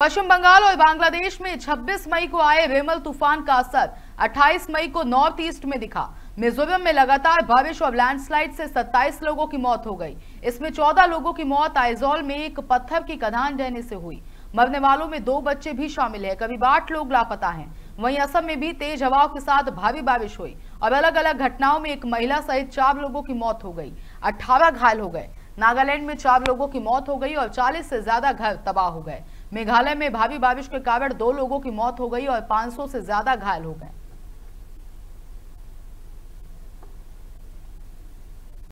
पश्चिम बंगाल और बांग्लादेश में 26 मई को आए रेमल तूफ़ान का असर। 28 मई को नॉर्थ ईस्ट में दिखा। मिजोरम में लगातार बारिश और लैंडस्लाइड से 27 लोगों की मौत हो गई। इसमें 14 लोगों की मौत आइजोल में एक पत्थर की कधान रहने से हुई। मरने वालों में दो बच्चे भी शामिल है। करीब आठ लोग लापता हैं। वहीं असम में भी तेज हवाओं के साथ भारी बारिश हुई और अलग अलग घटनाओं में एक महिला सहित चार लोगों की मौत हो गई। अठारह घायल हो गए। नागालैंड में चार लोगों की मौत हो गई और 40 से ज़्यादा घर तबाह हो गए। मेघालय में भावी बारिश के कारण दो लोगों की मौत हो गई और 500 से ज़्यादा घायल हो गए।